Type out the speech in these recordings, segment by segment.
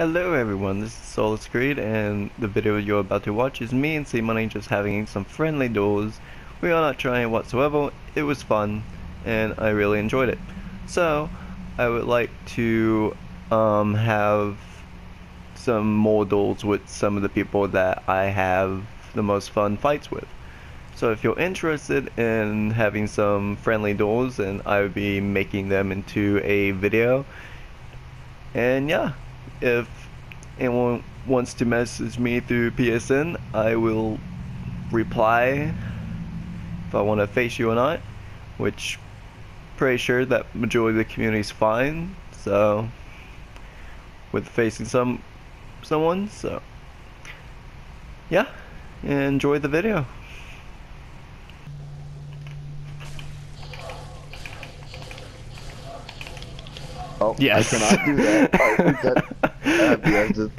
Hello everyone, this is Soulless Creed and the video you're about to watch is me and C-Money just having some friendly duels. We are not trying whatsoever, it was fun and I really enjoyed it. So, I would like to um, have some more duels with some of the people that I have the most fun fights with. So if you're interested in having some friendly duels, then I would be making them into a video. And yeah, if anyone wants to message me through PSN, I will reply if I want to face you or not, which pretty sure that majority of the community is fine. So with facing some someone, so yeah, enjoy the video. Oh, Yes. I cannot do that. I that at the exit.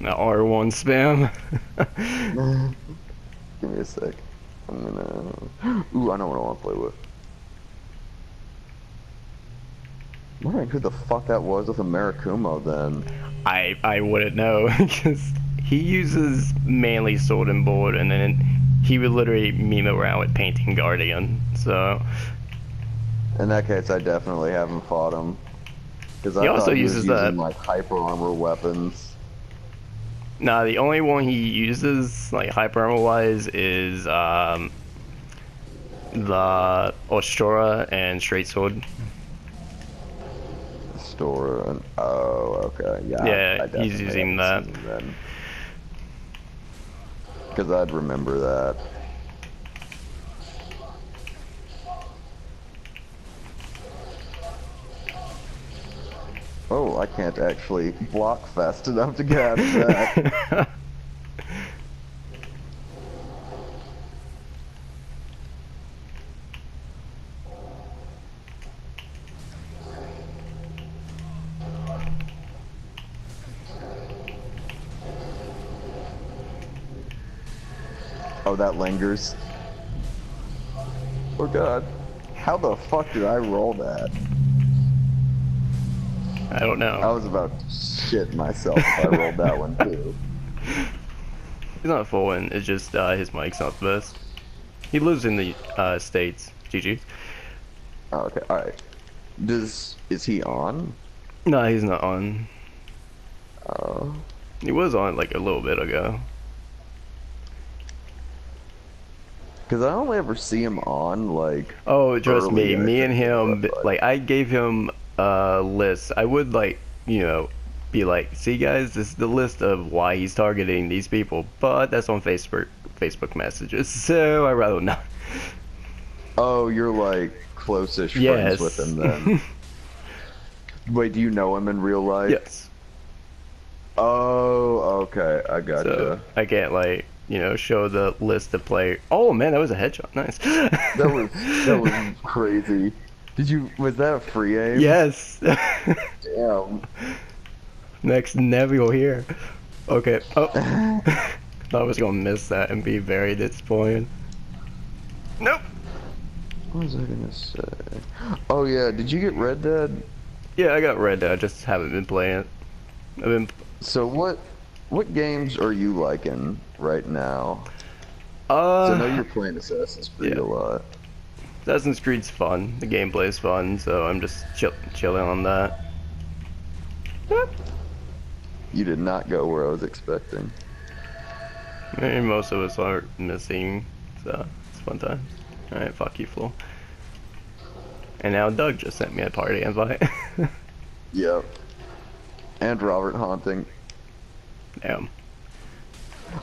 The R1 spam. Give me a sec. I'm gonna. Ooh, I know what I want to play with. I'm wondering who the fuck that was with a then. I I wouldn't know because he uses mainly sword and board, and then he would literally meme around with painting guardian. So In that case, I definitely haven't fought him. Because I also he uses using, that- like hyper armor weapons. nah, the only one he uses like hyper armor wise is um the Astora and straight sword. And oh, okay, yeah. Yeah, he's using that. Because I'd remember that. Oh, I can't actually block fast enough to get out of that. that lingers. Oh god. How the fuck did I roll that? I don't know. I was about to shit myself if I rolled that one too. He's not full one. It's just uh, his mic's not the best. He lives in the uh, states. GG. Oh, okay, alright. Does is he on? No, he's not on. Oh. He was on like a little bit ago. Cause I only ever see him on like Oh, trust me, I me and him, like- I gave him a list. I would like, you know, be like, see guys, this is the list of why he's targeting these people, but that's on Facebook Facebook messages, so I rather not. Oh, you're like close-ish Yes. friends with him then. Wait, do you know him in real life? yes. Oh, okay, I gotcha. So I can't like, you know, show the list of play. Oh man, that was a headshot. Nice. That was that was crazy. Did you was that a free aim? yes. Damn. Next Neville here. Okay. Oh. Thought I was gonna miss that and be very disappointed. Nope. What was I gonna say? Oh yeah, did you get Red Dead? Yeah, I got Red Dead. I just haven't been playing it. I've been. So what what games are you liking right now? So I know Uh, you're playing Assassin's Creed yeah. a lot. Assassin's Creed's fun. The gameplay is fun, so I'm just chill, chilling on that. You did not go where I was expecting. Maybe most of us are missing, so it's fun time. All right, fuck you, Flo. And now Doug just sent me a party invite. Yep. And Robert Haunting.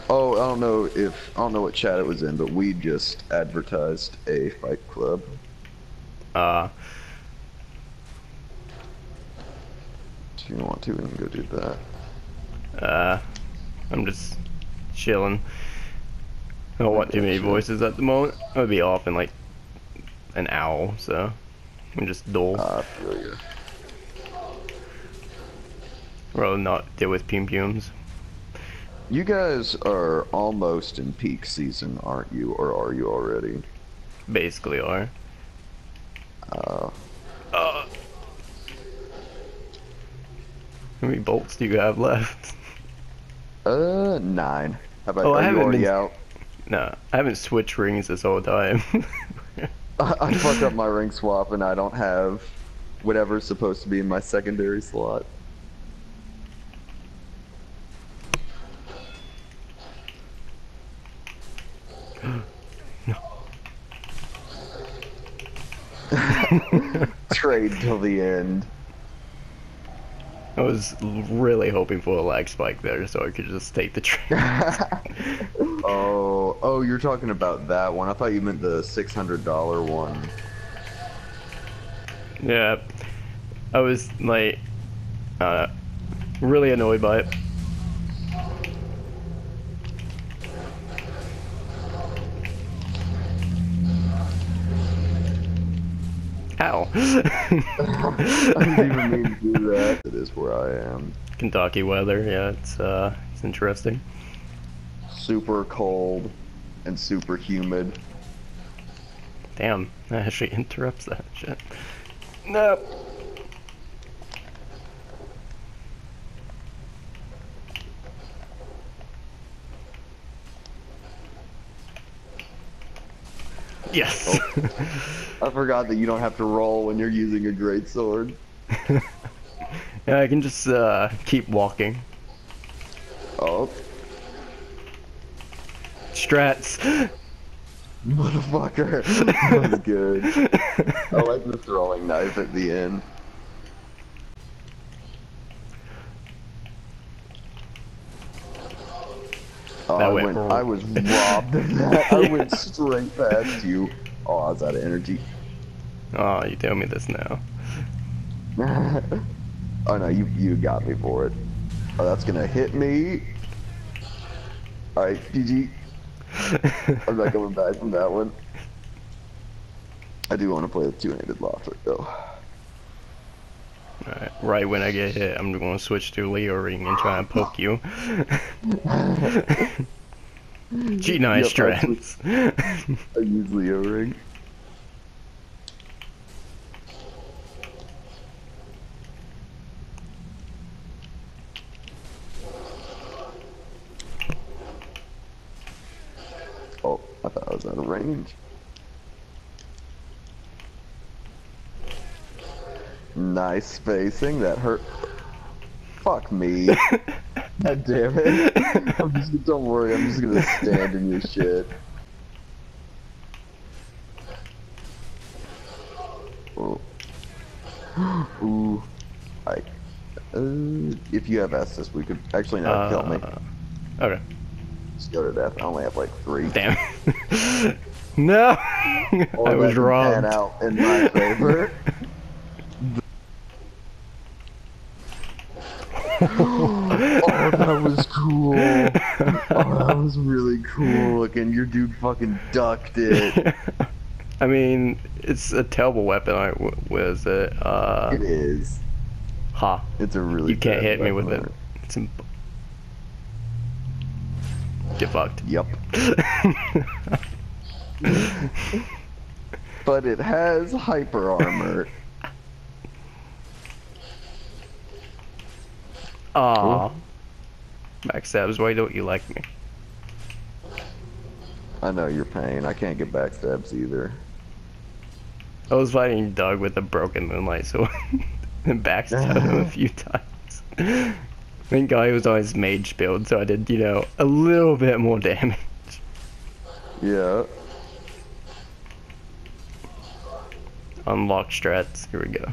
Oh, I don't know if I don't know what chat it was in, but we just advertised a fight club. Uh, If you want to, we can go do that. uh, I'm just chilling. I don't want too many voices at the moment. I'll be off in like an hour, so I'm just dull. Ah, I feel you. Rather not deal with pum pums. You guys are almost in peak season, aren't you? Or are you already? Basically are. Uh. Uh. How many bolts do you have left? Uh, nine. How about oh, I haven't been... out? No, I haven't switched rings this whole time. I, I fucked up my ring swap and I don't have whatever's supposed to be in my secondary slot. Trade till the end. I was really hoping for a lag spike there so I could just take the train. oh, oh, you're talking about that one. I thought you meant the six hundred dollar one. yeah. I was like, uh, really annoyed by it. Ow. I didn't even mean to do that. It is where I am. Kentucky weather, yeah, it's uh, it's interesting. Super cold and super humid. Damn, that actually interrupts that shit. No. Yes. I forgot that you don't have to roll when you're using a great sword. yeah, I can just uh, keep walking. Oh, Strats. motherfucker. that was good. I like the throwing knife at the end. Oh, That I, went went, I was robbed of that. I went straight past you. Oh, I was out of energy. Oh, you tell me this now. oh no, you you got me for it. Oh, that's gonna hit me. All right, GG. I'm not coming back from that one. I do want to play with two-handed loft though. Alright, right when I get hit, I'm going to switch to Leo Ring and try and poke you. Gee, nice Yep, I strats. I use Leo ring. Oh, I thought I was out of range. Nice spacing. That hurt. Fuck me. God damn it. I'm just, don't worry, I'm just gonna stand in your shit. Oh. Ooh. I. Uh, if you have Estus, we could actually not kill me. Uh, Okay, Just go to death. I only have like three. damn. no! I was wrong. Pan out in my favor. Oh, that was cool. Oh, that was really cool looking. Your dude fucking ducked it. I mean, it's a terrible weapon. I, was it? Uh, It is. ha. It's a really. You can't hit me with it. It's imp- Get fucked. Yep. But it has hyper armor. Aw. Backstabs, why don't you like me? I know your pain. I can't get backstabs either. I was fighting Doug with a broken moonlight sword and backstabbed him a few times. Thank God he was on his mage build, so I did, you know, a little bit more damage. Yeah. Unlock strats. Here we go.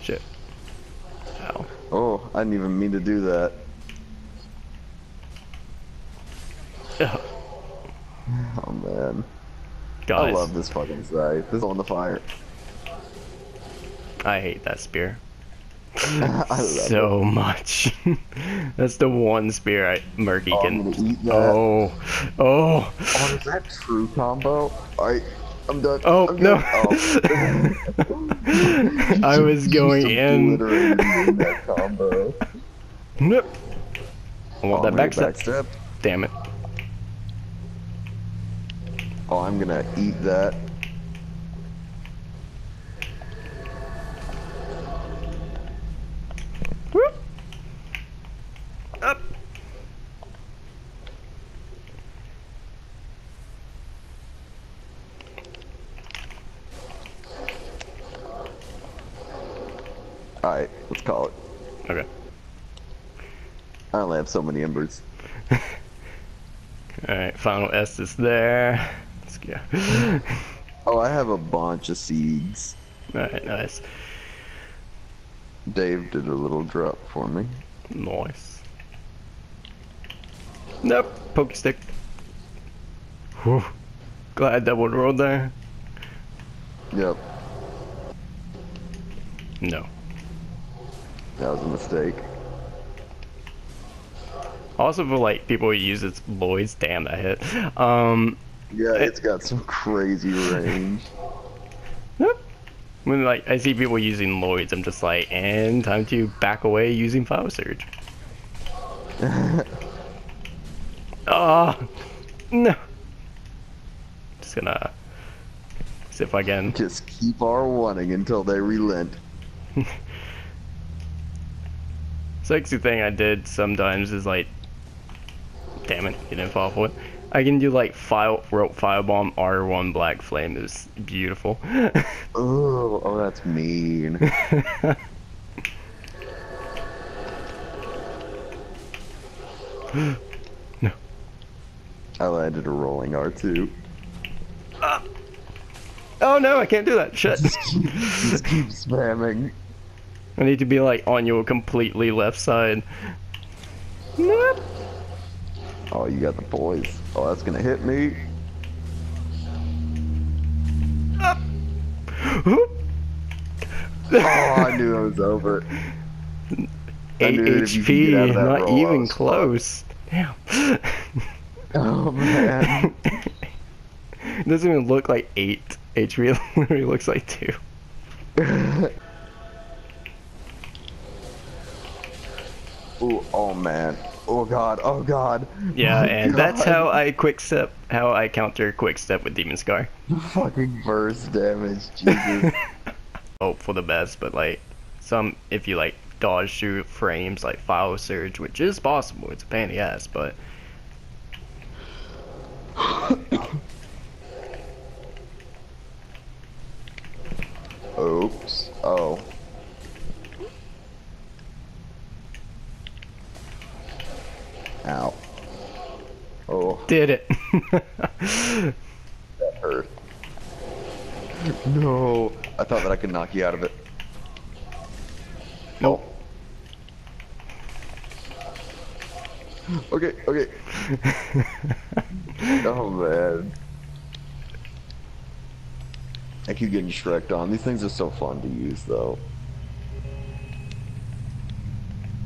Shit. Ow. Oh, I didn't even mean to do that. Ugh. Oh man. Guys, I love this fucking scythe. This is on the fire. I hate that spear I love so much. That's the one spear I Murky Oh, can. I'm gonna eat that. Oh, oh, Oh, is that true combo? Alright, I'm done. oh I'm no! Oh. I was going in. obliterated me in that combo. Nope. I want Oh, that gonna backstab. backstab. Damn it. Oh, I'm gonna eat that. Call it. Okay. I only have so many embers. Alright, final S is there. Let's go. Oh, I have a bunch of seeds. Alright, nice. Dave did a little drop for me. Nice. Nope, poke stick. Whew. Glad that one rolled there. Yep, No. That was a mistake. Also for like people who use its Lloyd's, damn that hit. Um Yeah, it's got some crazy range. nope. when like I see people using Lloyd's, I'm just like, and time to back away using Fire Surge. Oh no. Just gonna see if I can Just keep our wanting until they relent. Sexy thing I did sometimes is like, damn it, you didn't fall for it. I can do like fire, rope firebomb R1 black flame is beautiful. Oh, oh, that's mean. no. I landed a rolling R2. Ah. Oh no, I can't do that. Shit. Just keep, just keep spamming. I need to be like on your completely left side. Nope. Oh, you got the boys. Oh, that's gonna hit me. Up. Oh, I knew it was over. I 8 knew if you could get out HP, of not roll, even close. Damn. Oh man. it doesn't even look like 8 HP, it literally looks like 2. Ooh, oh man. Oh god. Oh god. Yeah, Oh, and that's how I quick step, how I counter quick step with Demon Scar. Fucking burst damage. Jesus. Hope for the best, but like some, if you like dodge shoot frames like Fire Surge, which is possible, it's a pain in the ass, but Oops. Oh. Ow. Oh, did it. that hurt. No. I thought that I could knock you out of it. nope. Okay, okay. Oh man. I keep getting Shrek on. These things are so fun to use though.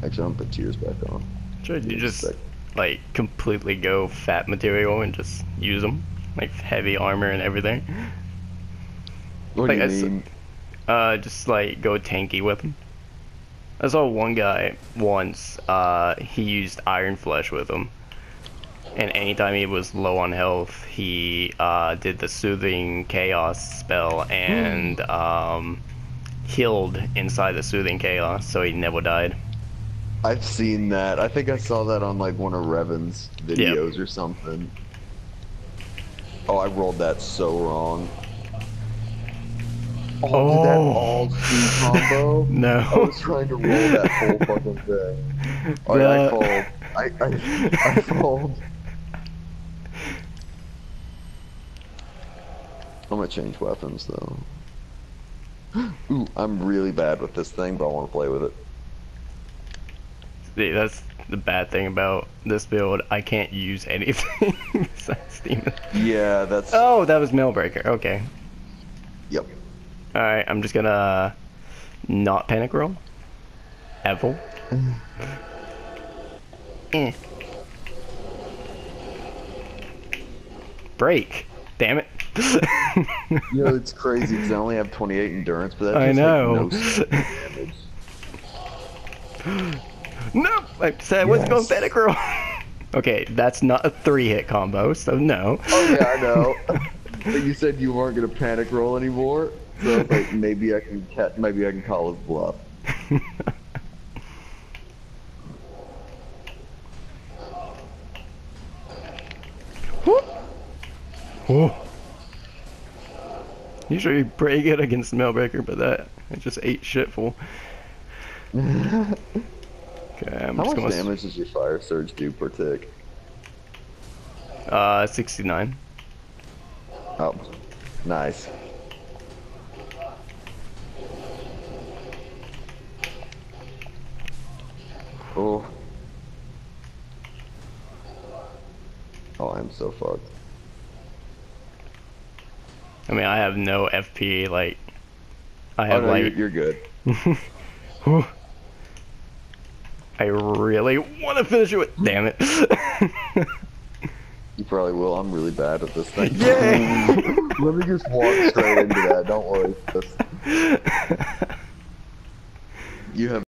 Actually, I'm gonna put tears back on. Should you just Sec- like completely go fat material and just use them, like heavy armor and everything? What Like, do you it's- mean? Uh, just like go tanky with him. I saw one guy once. Uh, he used Iron Flesh with him, and anytime he was low on health, he uh, did the Soothing Chaos spell and um, healed inside the Soothing Chaos, so he never died. I've seen that. I think I saw that on like one of Revan's videos or something. Oh, I rolled that so wrong. Oh, did that all two combo? I was trying to roll that whole fucking thing. Oh, yeah, I The- fold. I, I, I fold. I'm gonna change weapons though. Ooh, I'm really bad with this thing, but I want to play with it. See, that's the bad thing about this build. I can't use anything besides demon. Yeah, that's. Oh, that was Mailbreaker. Okay. Yep. Alright, I'm just gonna not panic roll. Evel. eh. Break. Damn it. You know, it's crazy because I only have 28 endurance, but that I know. Like, no damage. no! I said I wasn't going Yes. panic roll. okay, that's not a three hit combo, so no. Oh yeah, I know. but you said you weren't gonna panic roll anymore, so like maybe I can ca- maybe I can call his bluff. Oh. Usually pretty good against Mailbreaker, but that it just ate shitful. Okay, I'm How just much damage does your fire surge do per tick? Uh, 69. Oh, nice. Oh. Oh, I'm so fucked. I mean, I have no FP, like. I Oh have, no, like. you're, you're good. I really want to finish it with. Damn it. You probably will. I'm really bad at this thing. Yay! Let me just walk straight into that. Don't worry. You have